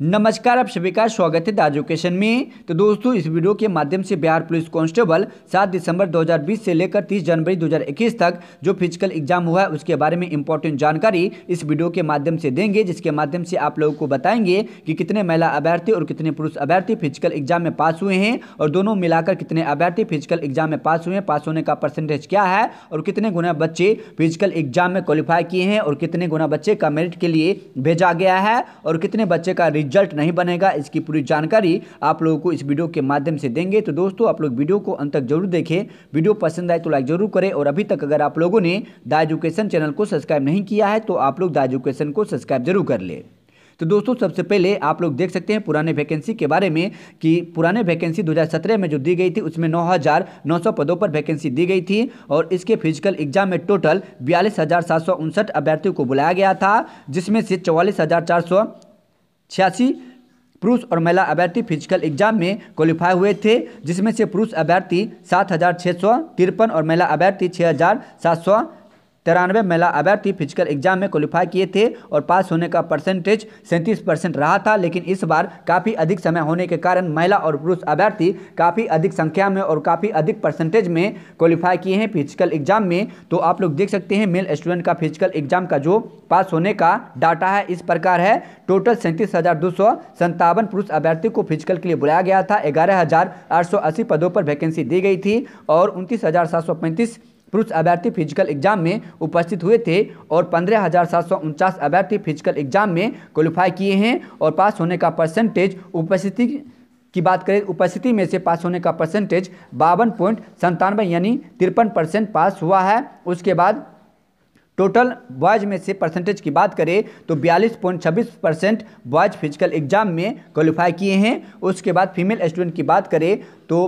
नमस्कार, आप सभी का स्वागत है द एजुकेशन में। तो दोस्तों, इस वीडियो के माध्यम से बिहार पुलिस कांस्टेबल 7 दिसंबर 2020 से लेकर 30 जनवरी 2021 तक जो फ़िज़िकल एग्ज़ाम हुआ है, उसके बारे में इंपॉर्टेंट जानकारी इस वीडियो के माध्यम से देंगे, जिसके माध्यम से आप लोगों को बताएँगे कि कितने महिला अभ्यर्थी और कितने पुरुष अभ्यर्थी फ़िज़िकल एग्ज़ाम में पास हुए हैं और दोनों मिलाकर कितने अभ्यर्थी फ़िज़िकल एग्ज़ाम में पास हुए हैं, पास होने का परसेंटेज क्या है और कितने गुना बच्चे फ़िज़िकल एग्ज़ाम में क्वालिफाई किए हैं और कितने गुना बच्चे का मेरिट के लिए भेजा गया है और कितने बच्चे का रिज़ल्ट नहीं बनेगा इसकी पूरी जानकारी आप लोगों को इस वीडियो के माध्यम से देंगे। तो दोस्तों आप लोग वीडियो को अंत तक ज़रूर देखें। वीडियो पसंद आए तो लाइक ज़रूर करें और अभी तक अगर आप लोगों ने द एजुकेशन चैनल को सब्सक्राइब नहीं किया है तो आप लोग द एजुकेशन को सब्सक्राइब ज़रूर कर ले। तो दोस्तों सबसे पहले आप लोग देख सकते हैं पुराने वैकेंसी के बारे में कि पुराने वैकेंसी 2017 में जो दी गई थी उसमें 9,900 पदों पर वैकेंसी दी गई थी और इसके फ़िज़िकल एग्ज़ाम में टोटल बयालीस अभ्यर्थियों को बुलाया गया था जिसमें से चौवालीस छियासी पुरुष और महिला अभ्यर्थी फ़िज़िकल एग्ज़ाम में क्वालिफाई हुए थे, जिसमें से पुरुष अभ्यर्थी सात हज़ार छः सौ तिरपन और महिला अभ्यर्थी छः हज़ार सात सौ तिरानवे महिला अभ्यर्थी फ़िज़िकल एग्ज़ाम में क्वालिफाई किए थे और पास होने का परसेंटेज सैंतीस परसेंट रहा था, लेकिन इस बार काफ़ी अधिक समय होने के कारण महिला और पुरुष अभ्यर्थी काफ़ी अधिक संख्या में और काफ़ी अधिक परसेंटेज में क्वालिफाई किए हैं फ़िज़िकल एग्ज़ाम में। तो आप लोग देख सकते हैं, मेल स्टूडेंट का फ़िज़िकल एग्ज़ाम का जो पास होने का डाटा है, इस प्रकार है। टोटल सैंतीस हज़ार दो सौ संतावन पुरुष अभ्यर्थी को फ़िज़िकल के लिए बुलाया गया था। ग्यारह हज़ार आठ सौ अस्सी पदों पर वैकेंसी दी गई थी और उनतीस हज़ार सात सौ पैंतीस पुरुष अभ्यर्थी फ़िज़िकल एग्ज़ाम में उपस्थित हुए थे और पंद्रह हज़ार सात सौ उनचास अभ्यर्थी फ़िज़िकल एग्ज़ाम में क्वालिफाई किए हैं और पास होने का परसेंटेज उपस्थिति की बात करें, उपस्थिति में से पास होने का परसेंटेज बावन पॉइंट संतानवे यानी तिरपन परसेंट पास हुआ है। उसके बाद टोटल बॉयज़ में से परसेंटेज की बात करें तो बयालीस पॉइंट छब्बीस परसेंट बॉयज़ फ़िज़िकल एग्ज़ाम में क्वालिफाई किए हैं। उसके बाद फीमेल स्टूडेंट की बात करें तो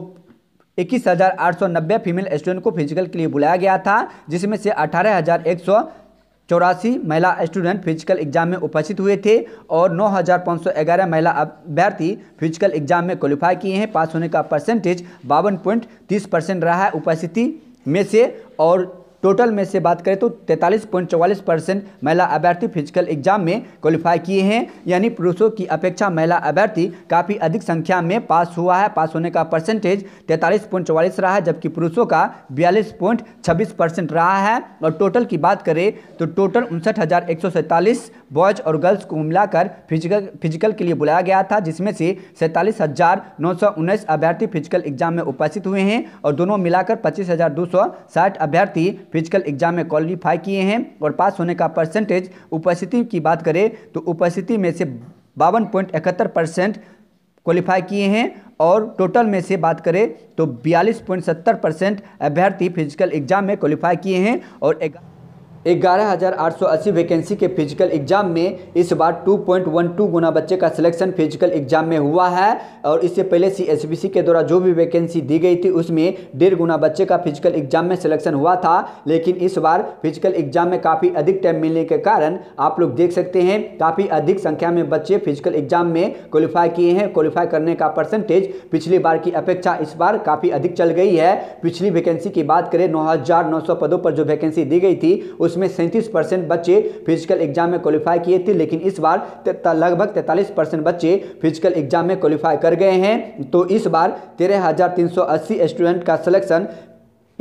इक्कीस हज़ार आठ सौ नब्बे फीमेल स्टूडेंट को फ़िज़िकल के लिए बुलाया गया था, जिसमें से अठारह हज़ार एक सौ चौरासी महिला स्टूडेंट फ़िज़िकल एग्ज़ाम में उपस्थित हुए थे और नौ हज़ार पाँच सौ ग्यारह महिला अभ्यर्थी फ़िज़िकल एग्ज़ाम में क्वालिफाई किए हैं। पास होने का परसेंटेज बावन पॉइंट तीस परसेंट रहा है उपस्थिति में से और टोटल में से बात करें तो तैंतालीस पॉइंट चौवालीस परसेंट महिला अभ्यर्थी फ़िज़िकल एग्ज़ाम में क्वालिफाई किए हैं। यानी पुरुषों की अपेक्षा महिला अभ्यर्थी काफ़ी अधिक संख्या में पास हुआ है। पास होने का परसेंटेज तैंतालीस पॉइंट चौवालीस रहा है, जबकि पुरुषों का बयालीस पॉइंट छब्बीस परसेंट रहा है। और टोटल की बात करें तो टोटल उनसठ हज़ार एक सौ सैंतालीस बॉयज़ और गर्ल्स को मिलाकर फ़िज़िकल फ़िज़िकल के लिए बुलाया गया था, जिसमें से सैंतालीस हज़ार नौ सौ उन्नीस अभ्यर्थी फ़िज़िकल एग्ज़ाम में उपस्थित हुए हैं और दोनों मिलाकर पच्चीस हज़ार दो सौ साठ अभ्यर्थी फ़िज़िकल एग्ज़ाम में क्वालिफाई किए हैं और पास होने का परसेंटेज उपस्थिति की बात करें तो उपस्थिति में से बावन पॉइंट इकहत्तर परसेंट क्वालिफाई किए हैं और टोटल में से बात करें तो बयालीस पॉइंट सत्तर परसेंट अभ्यर्थी फ़िज़िकल एग्ज़ाम में क्वालिफाई किए हैं और ग्यारह वैकेंसी के फ़िज़िकल एग्ज़ाम में इस बार 2.12 गुना बच्चे का सिलेक्शन फ़िज़िकल एग्ज़ाम में हुआ है। और इससे पहले सी के द्वारा जो भी वैकेंसी दी गई थी, उसमें डेढ़ गुना बच्चे का फ़िज़िकल एग्ज़ाम में सिलेक्शन हुआ था। लेकिन इस बार फ़िज़िकल एग्ज़ाम में काफ़ी अधिक टाइम मिलने के कारण आप लोग देख सकते हैं, काफ़ी अधिक संख्या में बच्चे फ़िज़िकल एग्ज़ाम में क्वालिफाई किए हैं। क्वालिफाई करने का परसेंटेज पिछली बार की अपेक्षा इस बार काफ़ी अधिक चल गई है। पिछली वैकेंसी की बात करें, नौ हज़ार नौ सौ पदों पर जो वैकेंसी दी गई थी उसमें सैंतीस परसेंट बच्चे फ़िज़िकल एग्ज़ाम में क्वालिफाई किए थे, लेकिन इस बार लगभग तैंतालीस परसेंट बच्चे फ़िज़िकल एग्ज़ाम में क्वालिफाई कर गए हैं। तो इस बार तेरह स्टूडेंट का सिलेक्शन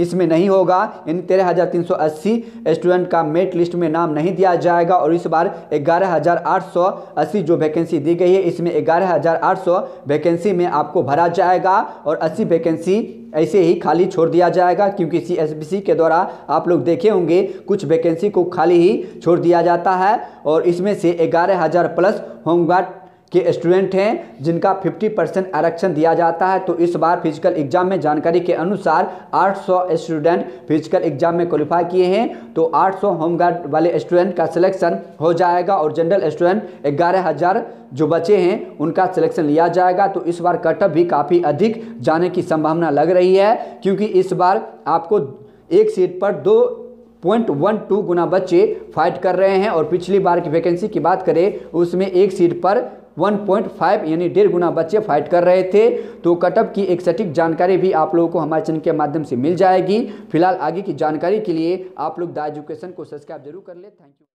इसमें नहीं होगा। यानी तेरह हज़ार तीन सौ अस्सी स्टूडेंट का मेरिट लिस्ट में नाम नहीं दिया जाएगा और इस बार ग्यारह हज़ार आठ सौ अस्सी जो वैकेंसी दी गई है, इसमें ग्यारह हज़ार आठ सौ वैकेंसी में आपको भरा जाएगा और अस्सी वैकेंसी ऐसे ही खाली छोड़ दिया जाएगा क्योंकि सीएसबीसी के द्वारा आप लोग देखे होंगे, कुछ वैकेंसी को खाली ही छोड़ दिया जाता है और इसमें से ग्यारह हज़ार प्लस होमगार्ड के स्टूडेंट हैं, जिनका 50 परसेंट आरक्षण दिया जाता है। तो इस बार फ़िज़िकल एग्ज़ाम में जानकारी के अनुसार 800 स्टूडेंट फ़िज़िकल एग्ज़ाम में क्वालिफाई किए हैं। तो 800 होमगार्ड वाले स्टूडेंट का सिलेक्शन हो जाएगा और जनरल स्टूडेंट ग्यारह हज़ार जो बचे हैं, उनका सिलेक्शन लिया जाएगा। तो इस बार कटअप भी काफ़ी अधिक जाने की संभावना लग रही है, क्योंकि इस बार आपको एक सीट पर दो पॉइंट वन टू गुना बच्चे फाइट कर रहे हैं। और पिछली बार की वैकेंसी की बात करें, उसमें एक सीट पर 1.5 यानी डेढ़ गुना बच्चे फाइट कर रहे थे। तो कटअप की एक सटीक जानकारी भी आप लोगों को हमारे चैनल के माध्यम से मिल जाएगी। फ़िलहाल आगे की जानकारी के लिए आप लोग द एजुकेशन को सब्सक्राइब ज़रूर कर ले। Thank you.